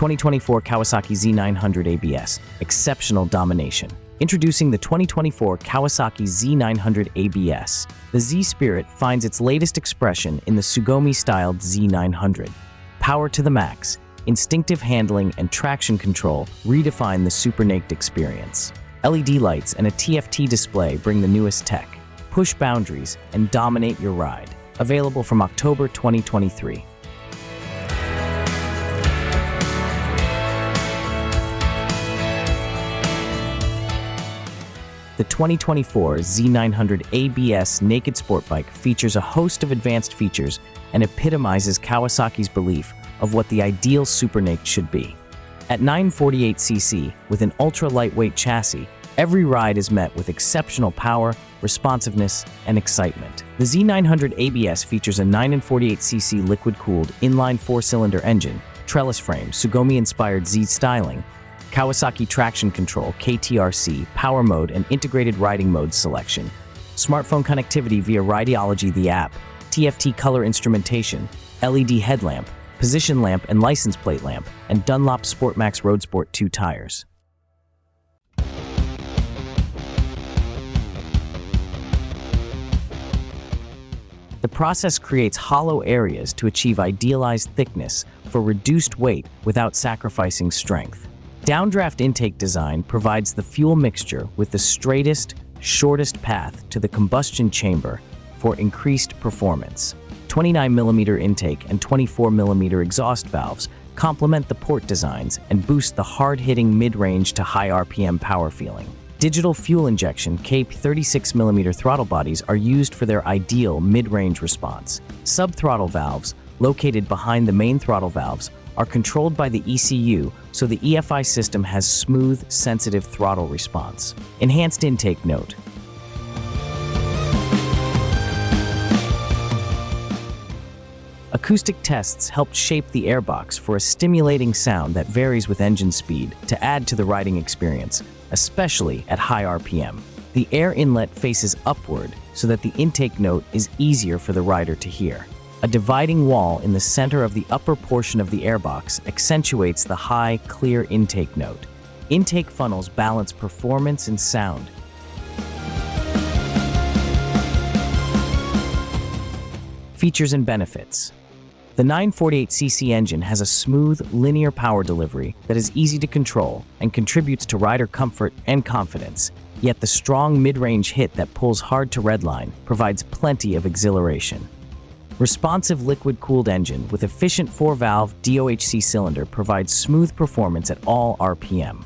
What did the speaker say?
2024 Kawasaki Z900 ABS, exceptional domination. Introducing the 2024 Kawasaki Z900 ABS. The Z Spirit finds its latest expression in the Sugomi styled Z900. Power to the max, instinctive handling and traction control redefine the SuperNaked experience. LED lights and a TFT display bring the newest tech. Push boundaries and dominate your ride. Available from October 2023. The 2024 Z900 ABS Naked Sport Bike features a host of advanced features and epitomizes Kawasaki's belief of what the ideal SuperNaked should be. At 948cc, with an ultra-lightweight chassis, every ride is met with exceptional power, responsiveness, and excitement. The Z900 ABS features a 948cc liquid-cooled inline four-cylinder engine, trellis frame, Sugomi-inspired Z styling, Kawasaki traction control, KTRC, power mode, and integrated riding mode selection, smartphone connectivity via Rideology the app, TFT color instrumentation, LED headlamp, position lamp and license plate lamp, and Dunlop Sportmax Road Sport 2 tires. The process creates hollow areas to achieve idealized thickness for reduced weight without sacrificing strength. Downdraft intake design provides the fuel mixture with the straightest, shortest path to the combustion chamber for increased performance. 29mm intake and 24mm exhaust valves complement the port designs and boost the hard-hitting mid-range to high RPM power feeling. Digital fuel injection Keihin 36mm throttle bodies are used for their ideal mid-range response. Sub-throttle valves, located behind the main throttle valves, are controlled by the ECU so the EFI system has smooth, sensitive throttle response. Enhanced intake note. Acoustic tests helped shape the airbox for a stimulating sound that varies with engine speed to add to the riding experience, especially at high RPM. The air inlet faces upward so that the intake note is easier for the rider to hear. A dividing wall in the center of the upper portion of the airbox accentuates the high, clear intake note. Intake funnels balance performance and sound. Features and benefits. The 948cc engine has a smooth, linear power delivery that is easy to control and contributes to rider comfort and confidence. Yet the strong mid-range hit that pulls hard to redline provides plenty of exhilaration. Responsive liquid-cooled engine with efficient 4-valve DOHC cylinder provides smooth performance at all RPM.